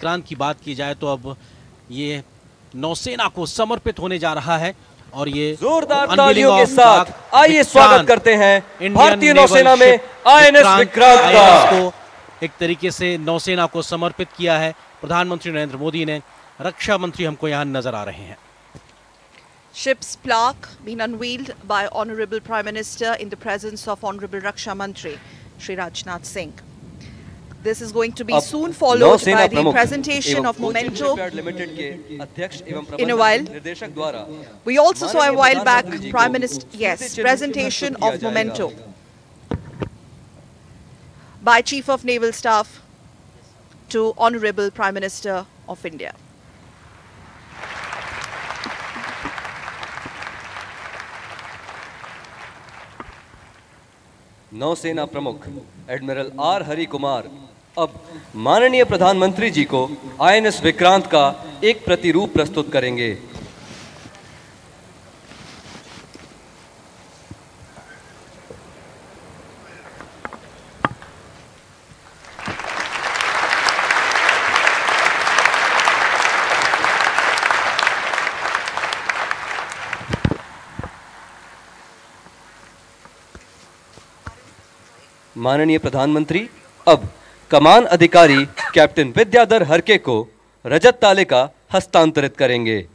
क्रांति की बात की जाए तो अब ये नौसेना को समर्पित होने जा रहा है और ये जोरदार तालियों के साथ आइए स्वागत करते हैं भारतीय नौसेना में आईएनएस विक्रांत का। को एक तरीके से नौसेना को समर्पित किया है। प्रधानमंत्री नरेंद्र मोदी ने रक्षा मंत्री हमको यहाँ नज़र आ रहे हैं। Ships plaque been unveiled by honorable prime minister in the presence of honorable raksha mantri shri rajnath singh. This is going to be soon followed by the presentation of Memento in a while. We also saw a while back Prime Minister, yes, presentation of Memento by Chief of Naval Staff to Honorable Prime Minister of India. नौसेना प्रमुख admiral R Hari Kumar अब माननीय प्रधानमंत्री जी को INS Vikrant का एक प्रतिरूप प्रस्तुत करेंगे। माननीय प्रधानमंत्री, अब कमान अधिकारी कैप्टन विद्याधर हरके को रजत ताले का हस्तांतरित करेंगे।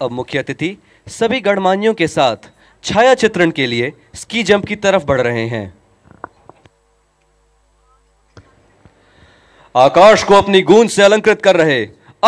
अब मुख्य अतिथि, सभी गणमान्यों के साथ छाया चित्रण के लिए स्की जंप की तरफ़ बढ़ रहे हैं। आकाश को अपनी गूंज से अलंकृत कर रहे